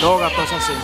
動画と写真。